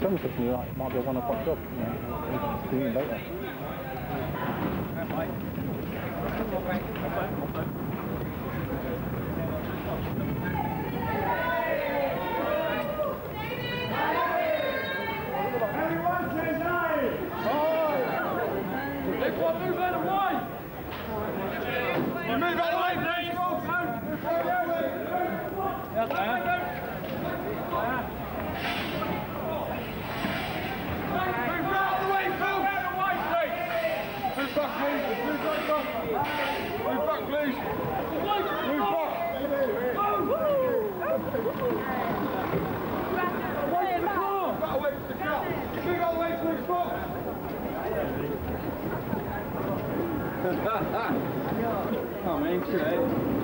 Someone said to like, it might be a one o'clock job, you know, later. Move out of the way! Move out oh, man, sure.